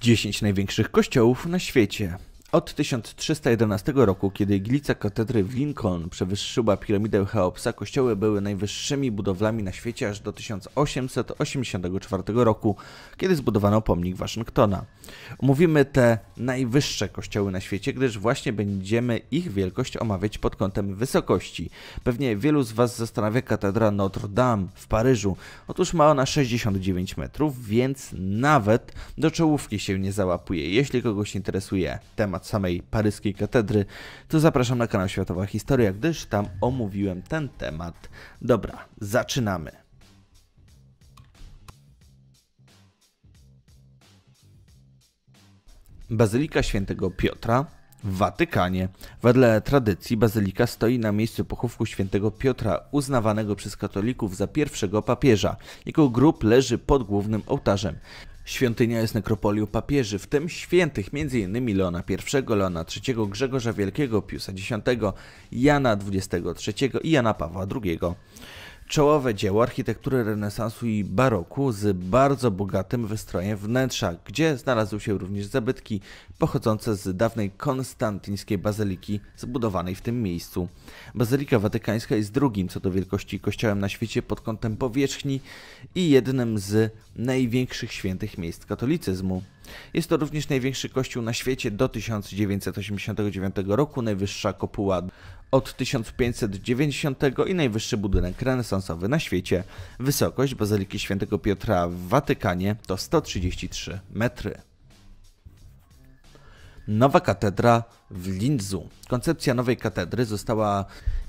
10 największych kościołów na świecie. Od 1311 roku, kiedy iglica katedry w Lincoln przewyższyła piramidę Cheopsa, kościoły były najwyższymi budowlami na świecie aż do 1884 roku, kiedy zbudowano pomnik Waszyngtona. Omówimy te najwyższe kościoły na świecie, gdyż właśnie będziemy ich wielkość omawiać pod kątem wysokości. Pewnie wielu z Was zastanawia katedra Notre Dame w Paryżu. Otóż ma ona 69 metrów, więc nawet do czołówki się nie załapuje. Jeśli kogoś interesuje temat temat samej paryskiej katedry, to zapraszam na kanał Światowa Historia, gdyż tam omówiłem ten temat. Dobra, zaczynamy. Bazylika Świętego Piotra w Watykanie. Wedle tradycji bazylika stoi na miejscu pochówku świętego Piotra, uznawanego przez katolików za pierwszego papieża. Jego grób leży pod głównym ołtarzem. Świątynia jest nekropolią papieży, w tym świętych m.in. Leona I, Leona III, Grzegorza Wielkiego, Piusa X, Jana XXIII i Jana Pawła II. Czołowe dzieło architektury renesansu i baroku z bardzo bogatym wystrojem wnętrza, gdzie znalazły się również zabytki pochodzące z dawnej konstantyńskiej bazyliki zbudowanej w tym miejscu. Bazylika Watykańska jest drugim co do wielkości kościołem na świecie pod kątem powierzchni i jednym z największych świętych miejsc katolicyzmu. Jest to również największy kościół na świecie do 1989 roku, najwyższa kopuła od 1590 i najwyższy budynek renesansowy na świecie. Wysokość Bazyliki Świętego Piotra w Watykanie to 133 metry. Nowa katedra w Lindzu. Koncepcja nowej katedry została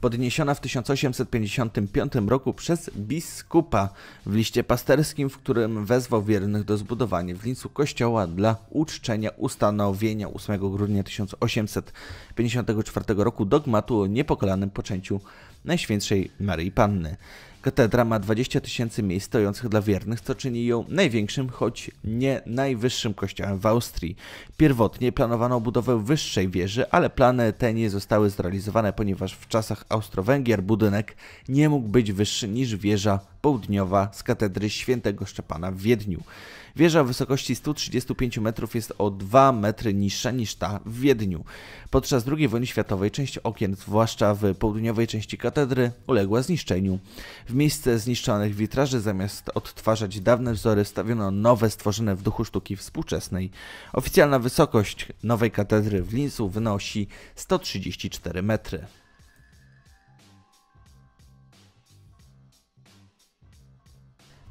podniesiona w 1855 roku przez biskupa w liście pasterskim, w którym wezwał wiernych do zbudowania w Lincu kościoła dla uczczenia ustanowienia 8 grudnia 1854 roku dogmatu o niepokolanym poczęciu Najświętszej Maryi Panny. Katedra ma 20 tysięcy miejsc stojących dla wiernych, co czyni ją największym, choć nie najwyższym kościołem w Austrii. Pierwotnie planowano budowę wyższej wieży, ale plany te nie zostały zrealizowane, ponieważ w czasach Austro-Węgier budynek nie mógł być wyższy niż wieża południowa z katedry świętego Szczepana w Wiedniu. Wieża o wysokości 135 metrów jest o 2 metry niższa niż ta w Wiedniu. Podczas II wojny światowej część okien, zwłaszcza w południowej części katedry, uległa zniszczeniu. W miejsce zniszczonych witraży zamiast odtwarzać dawne wzory stawiono nowe stworzone w duchu sztuki współczesnej. Oficjalna wysokość nowej katedry w Linzu wynosi 134 metry.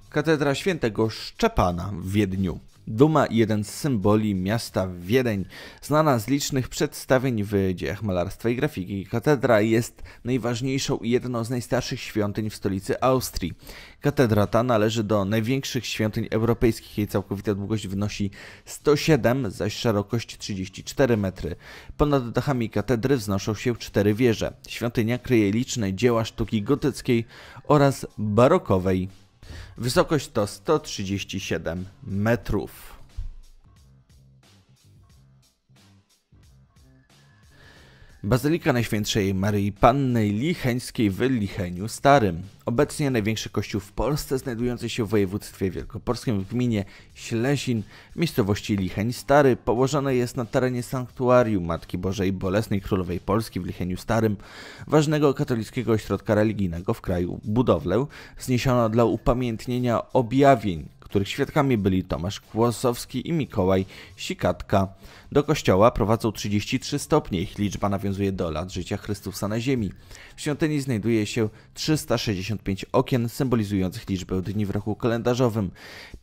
Katedra Świętego Szczepana w Wiedniu. Duma jeden z symboli miasta Wiedeń, znana z licznych przedstawień w dziejach malarstwa i grafiki. Katedra jest najważniejszą i jedną z najstarszych świątyń w stolicy Austrii. Katedra ta należy do największych świątyń europejskich. Jej całkowita długość wynosi 107, zaś szerokość 34 metry. Ponad dachami katedry wznoszą się cztery wieże. Świątynia kryje liczne dzieła sztuki gotyckiej oraz barokowej. Wysokość to 137 metrów. Bazylika Najświętszej Maryi Panny Licheńskiej w Licheniu Starym. Obecnie największy kościół w Polsce, znajdujący się w województwie wielkoporskim w gminie Ślesin w miejscowości Licheń Stary. Położony jest na terenie sanktuarium Matki Bożej Bolesnej Królowej Polski w Licheniu Starym, ważnego katolickiego ośrodka religijnego w kraju. Budowlę zniesiono dla upamiętnienia objawień których świadkami byli Tomasz Kłosowski i Mikołaj Sikatka. Do kościoła prowadzą 33 stopnie, ich liczba nawiązuje do lat życia Chrystusa na ziemi. W świątyni znajduje się 365 okien symbolizujących liczbę dni w roku kalendarzowym,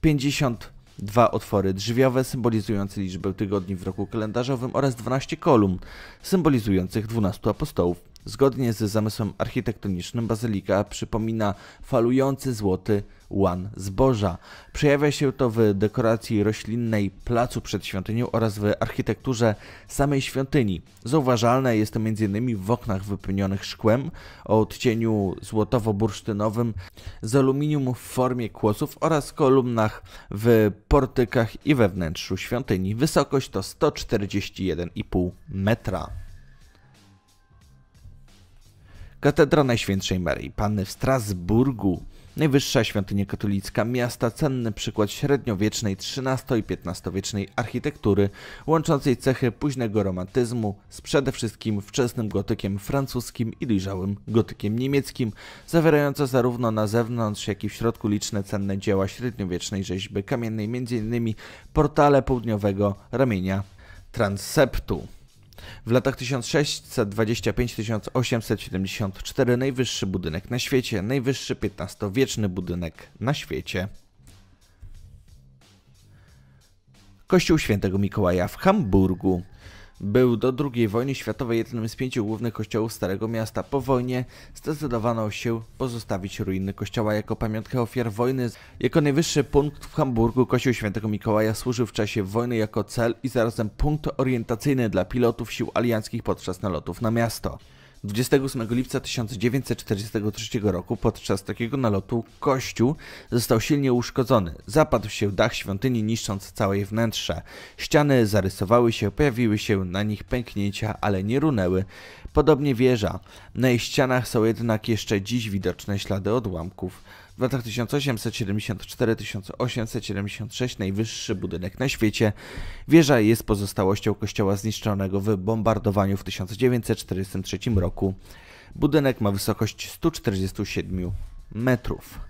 50 dwa otwory drzwiowe symbolizujące liczbę tygodni w roku kalendarzowym oraz 12 kolumn symbolizujących 12 apostołów. Zgodnie z zamysłem architektonicznym bazylika przypomina falujący złoty łan zboża. Przejawia się to w dekoracji roślinnej placu przed świątynią oraz w architekturze samej świątyni. Zauważalne jest to m.in. w oknach wypełnionych szkłem o odcieniu złotowo-bursztynowym z aluminium w formie kłosów oraz kolumnach w portykach i we wnętrzu świątyni. Wysokość to 141,5 metra. Katedra Najświętszej Maryi Panny w Strasburgu Najwyższa świątynia katolicka miasta, cenny przykład średniowiecznej XIII i XV-wiecznej architektury, łączącej cechy późnego romantyzmu z przede wszystkim wczesnym gotykiem francuskim i dojrzałym gotykiem niemieckim, zawierająca zarówno na zewnątrz, jak i w środku liczne cenne dzieła średniowiecznej rzeźby kamiennej, m.in. portale południowego ramienia transeptu. W latach 1625-1874 najwyższy budynek na świecie, najwyższy XV-wieczny budynek na świecie. Kościół Świętego Mikołaja w Hamburgu. Był do II wojny światowej jednym z pięciu głównych kościołów Starego Miasta. Po wojnie zdecydowano się pozostawić ruiny kościoła jako pamiątkę ofiar wojny. Jako najwyższy punkt w Hamburgu kościół Świętego Mikołaja służył w czasie wojny jako cel i zarazem punkt orientacyjny dla pilotów sił alianckich podczas nalotów na miasto. 28 lipca 1943 roku podczas takiego nalotu kościół został silnie uszkodzony. Zapadł się dach świątyni niszcząc całe jej wnętrze. Ściany zarysowały się, pojawiły się na nich pęknięcia, ale nie runęły. Podobnie wieża. Na jej ścianach są jednak jeszcze dziś widoczne ślady odłamków. W latach 1874-1876 najwyższy budynek na świecie. Wieża jest pozostałością kościoła zniszczonego w bombardowaniu w 1943 roku. Budynek ma wysokość 147 metrów.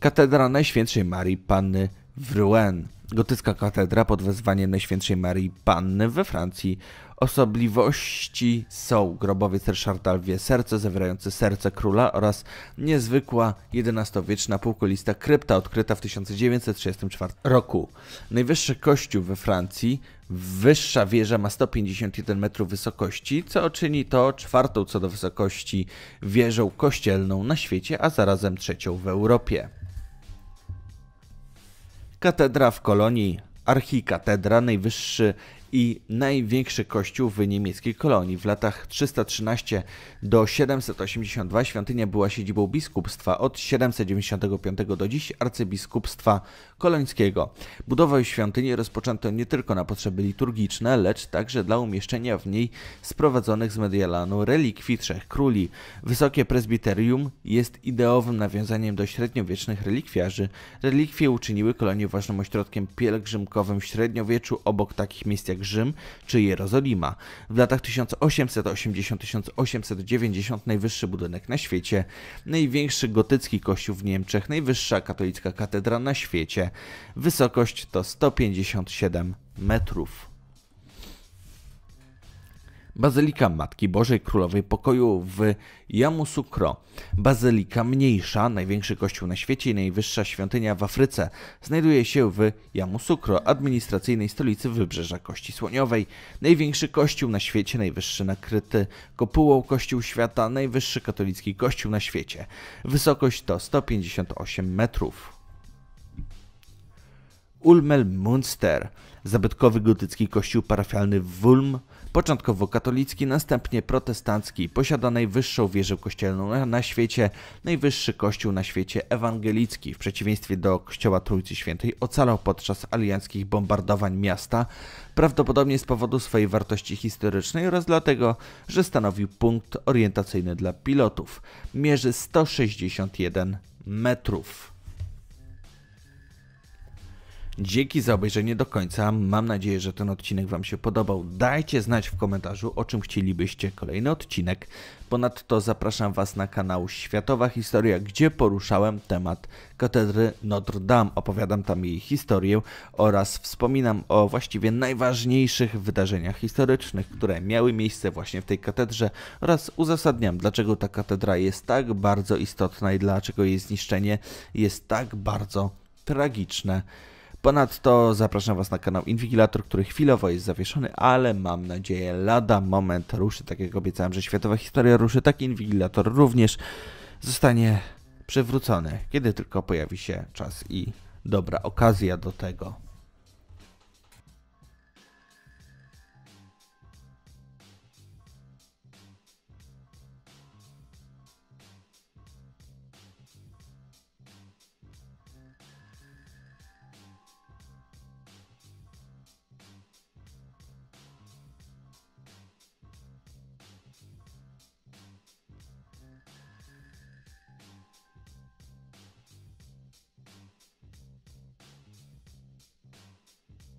Katedra Najświętszej Marii Panny w Rouen. Gotycka katedra pod wezwaniem Najświętszej Marii Panny we Francji Osobliwości są grobowiec Ryszarda Lwie, serce zawierające serce króla oraz niezwykła XI-wieczna półkolista krypta odkryta w 1934 roku. Najwyższy kościół we Francji, wyższa wieża ma 151 metrów wysokości, co czyni to czwartą co do wysokości wieżą kościelną na świecie, a zarazem trzecią w Europie. Katedra w Kolonii archikatedra, najwyższy i największy kościół w niemieckiej kolonii. W latach 313 do 782 świątynia była siedzibą biskupstwa, od 795 do dziś arcybiskupstwa kolońskiego. Budowę świątyni rozpoczęto nie tylko na potrzeby liturgiczne, lecz także dla umieszczenia w niej sprowadzonych z Medialanu relikwii trzech króli. Wysokie prezbiterium jest ideowym nawiązaniem do średniowiecznych relikwiarzy. Relikwie uczyniły kolonię ważnym ośrodkiem pielgrzymkowym w średniowieczu obok takich miejsc jak Rzym czy Jerozolima. W latach 1880-1890 najwyższy budynek na świecie, największy gotycki kościół w Niemczech, najwyższa katolicka katedra na świecie. Wysokość to 157 metrów. Bazylika Matki Bożej Królowej Pokoju w Yamoussoukro. Bazylika mniejsza, największy kościół na świecie i najwyższa świątynia w Afryce, znajduje się w Yamoussoukro, administracyjnej stolicy Wybrzeża Kości Słoniowej. Największy kościół na świecie, najwyższy nakryty kopułą kościół świata, najwyższy katolicki kościół na świecie. Wysokość to 158 metrów. Ulmel Munster, zabytkowy gotycki kościół parafialny w Ulm, początkowo katolicki, następnie protestancki, posiada najwyższą wieżę kościelną na świecie, najwyższy kościół na świecie ewangelicki, w przeciwieństwie do kościoła Trójcy Świętej, ocalał podczas alianckich bombardowań miasta, prawdopodobnie z powodu swojej wartości historycznej oraz dlatego, że stanowił punkt orientacyjny dla pilotów. Mierzy 161 metrów. Dzięki za obejrzenie do końca. Mam nadzieję, że ten odcinek Wam się podobał. Dajcie znać w komentarzu, o czym chcielibyście kolejny odcinek. Ponadto zapraszam Was na kanał Światowa Historia, gdzie poruszałem temat katedry Notre Dame. Opowiadam tam jej historię oraz wspominam o właściwie najważniejszych wydarzeniach historycznych, które miały miejsce właśnie w tej katedrze oraz uzasadniam, dlaczego ta katedra jest tak bardzo istotna i dlaczego jej zniszczenie jest tak bardzo tragiczne. Ponadto zapraszam Was na kanał Inwigilator, który chwilowo jest zawieszony, ale mam nadzieję lada moment ruszy, tak jak obiecałem, że światowa historia ruszy, tak Inwigilator również zostanie przywrócony, kiedy tylko pojawi się czas i dobra okazja do tego.